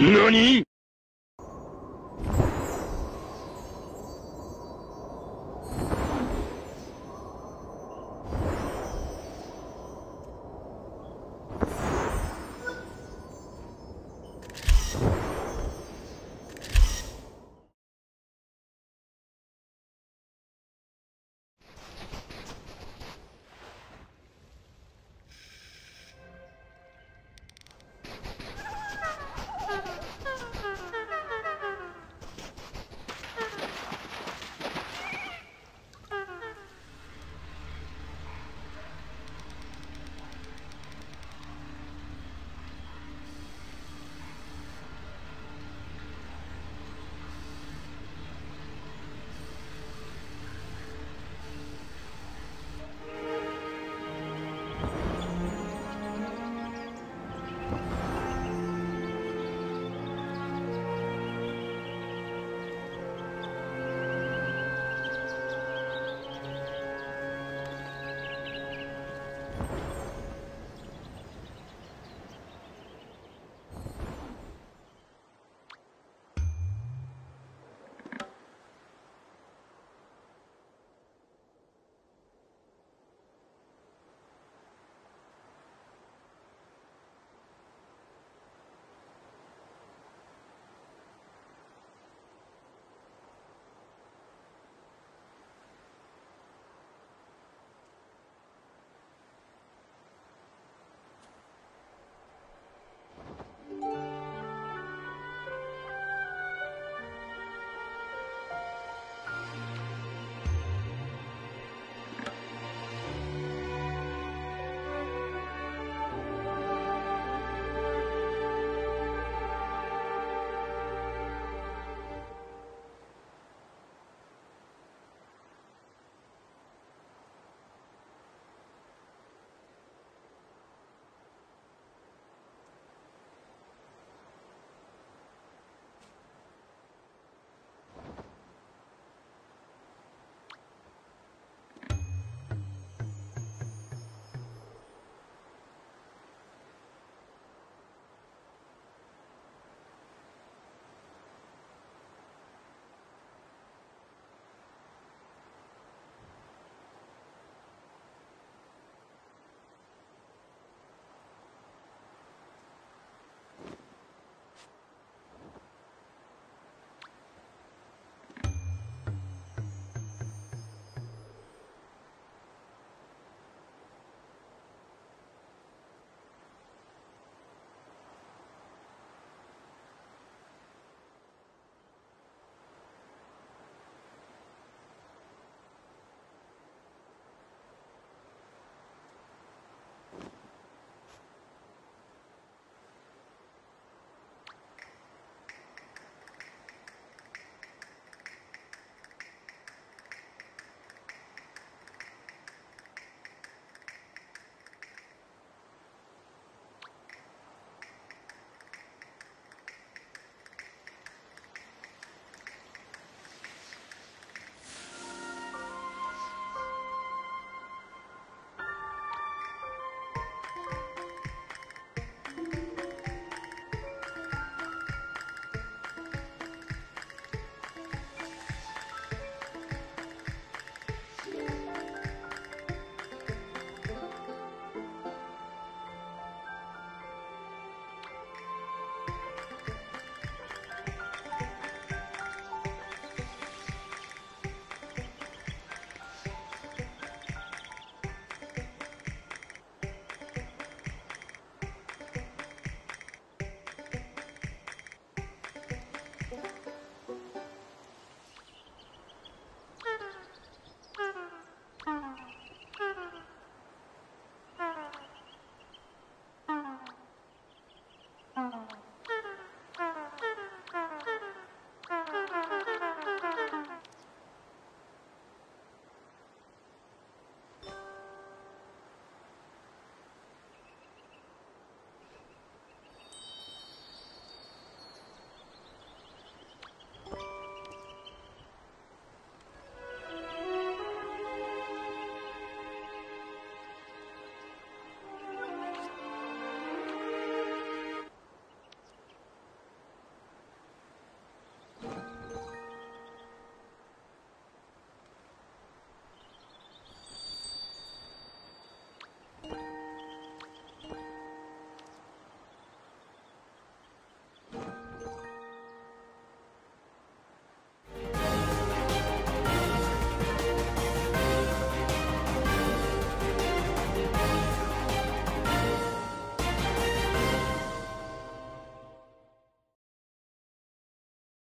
何？